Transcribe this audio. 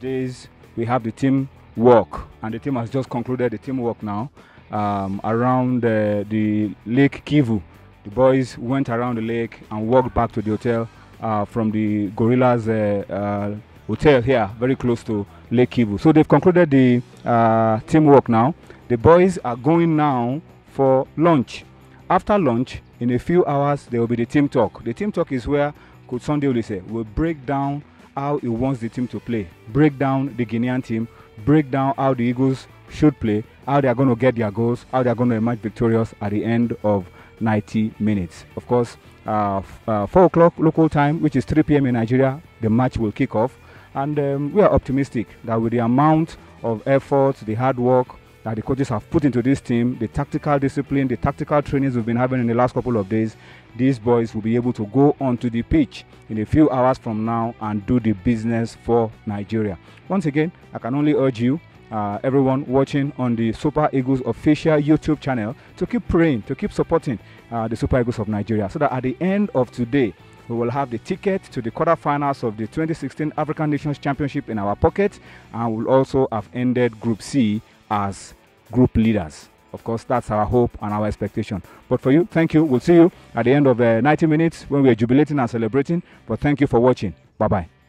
days we have the team work, and the team has just concluded the team work now um, around uh, the Lake Kivu. The boys went around the lake and walked back to the hotel uh, from the Gorillas uh, uh, hotel here, very close to Lake Kivu. So they've concluded the uh, teamwork now. The boys are going now for lunch. After lunch, in a few hours, there will be the team talk. The team talk is where Coach Sunday will break down how he wants the team to play, break down the Guinean team, break down how the Eagles should play, how they are going to get their goals, how they are going to emerge victorious at the end of 90 minutes. Of course, uh, f- uh, 4 o'clock local time, which is 3 p.m. in Nigeria, the match will kick off. And um, we are optimistic that with the amount of effort, the hard work that the coaches have put into this team, the tactical discipline, the tactical trainings we've been having in the last couple of days, these boys will be able to go onto the pitch in a few hours from now and do the business for Nigeria. Once again, I can only urge you uh, everyone watching on the Super Eagles official YouTube channel to keep praying, to keep supporting uh, the Super Eagles of Nigeria, so that at the end of today, we will have the ticket to the quarterfinals of the 2016 African Nations Championship in our pocket, and we'll also have ended Group C as group leaders. Of course, that's our hope and our expectation. But for you, thank you. We'll see you at the end of the 90 minutes when we are jubilating and celebrating. But thank you for watching. Bye bye.